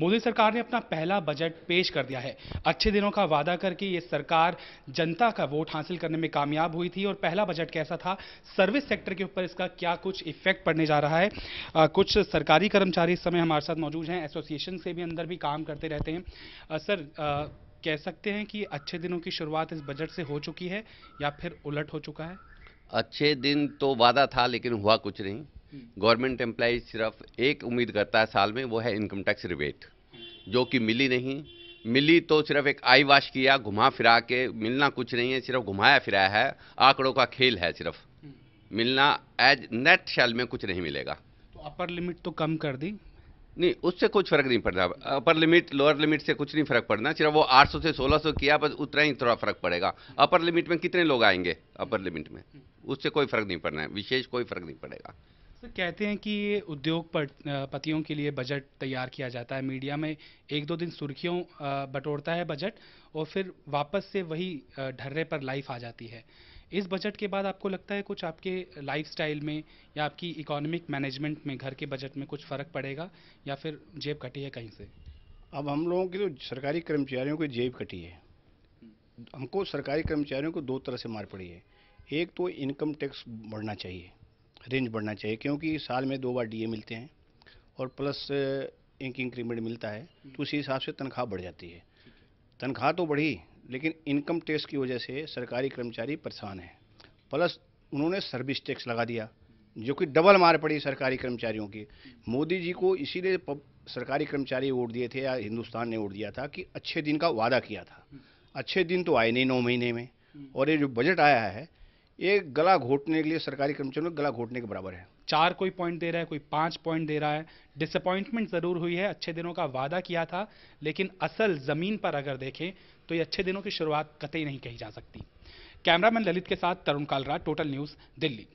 मोदी सरकार ने अपना पहला बजट पेश कर दिया है। अच्छे दिनों का वादा करके ये सरकार जनता का वोट हासिल करने में कामयाब हुई थी और पहला बजट कैसा था सर्विस सेक्टर के ऊपर इसका क्या कुछ इफ़ेक्ट पड़ने जा रहा है आ, कुछ सरकारी कर्मचारी इस समय हमारे साथ मौजूद हैं एसोसिएशन से भी अंदर भी काम करते रहते हैं। आ, सर आ, कह सकते हैं कि अच्छे दिनों की शुरुआत इस बजट से हो चुकी है या फिर उलट हो चुका है? अच्छे दिन तो वादा था लेकिन हुआ कुछ नहीं। गवर्नमेंट एम्प्लॉय सिर्फ़ एक उम्मीद करता है साल में वो है इनकम टैक्स रिबेट जो कि मिली नहीं। मिली तो सिर्फ़ एक आई वाश किया घुमा फिरा के मिलना कुछ नहीं है सिर्फ़ घुमाया फिराया है आंकड़ों का खेल है सिर्फ़। मिलना एज नेट शेल में कुछ नहीं मिलेगा। तो अपर लिमिट तो कम कर दी? नहीं उससे कुछ फ़र्क नहीं पड़ता। अपर लिमिट लोअर लिमिट से कुछ नहीं फ़र्क पड़ना सिर्फ़ वो 800 से 1600 किया बस उतना ही थोड़ा फ़र्क पड़ेगा। अपर लिमिट में कितने लोग आएँगे अपर लिमिट में? उससे कोई फ़र्क नहीं पड़ना है विशेष कोई फ़र्क नहीं पड़ेगा। सर कहते हैं कि ये उद्योग पट- पतियों के लिए बजट तैयार किया जाता है। मीडिया में एक दो दिन सुर्खियों बटोरता है बजट और फिर वापस से वही ढर्रे पर लाइफ आ जाती है। इस बजट के बाद आपको लगता है कुछ आपके लाइफस्टाइल में या आपकी इकोनॉमिक मैनेजमेंट में, घर के बजट में कुछ फ़र्क पड़ेगा या फिर जेब कटी है कहीं से? अब हम लोगों की तो सरकारी कर्मचारियों की जेब कटी है। हमको सरकारी कर्मचारियों को दो तरह से मार पड़ी है। एक तो इनकम टैक्स बढ़ना चाहिए। रेंज बढ़ना चाहिए, क्योंकि साल में दो बार डीए मिलते हैं और प्लस एक इंक्रीमेंट मिलता है तो उसी हिसाब से तनख्वाह बढ़ जाती है। तनख्वाह तो बढ़ी, लेकिन इनकम टैक्स की वजह से सरकारी कर्मचारी परेशान हैं। प्लस उन्होंने सर्विस टैक्स लगा दिया, जो कि डबल मार पड़ी सरकारी कर्मचारियों की। मोदी जी को इसीलिए सरकारी कर्मचारी वोट दिए थे या हिंदुस्तान ने वोट दिया था कि अच्छे दिन का वादा किया था। अच्छे दिन तो आए नहीं नौ महीने में, और ये जो बजट आया है ये गला घोटने के लिए सरकारी कर्मचारियों को गला घोटने के बराबर है। चार कोई पॉइंट दे रहा है, कोई पाँच पॉइंट दे रहा है। डिसअपॉइंटमेंट ज़रूर हुई है, अच्छे दिनों का वादा किया था, लेकिन असल ज़मीन पर अगर देखें तो ये अच्छे दिनों की शुरुआत कतई नहीं कही जा सकती। कैमरामैन ललित के साथ तरुण कालरा टोटल न्यूज़ दिल्ली।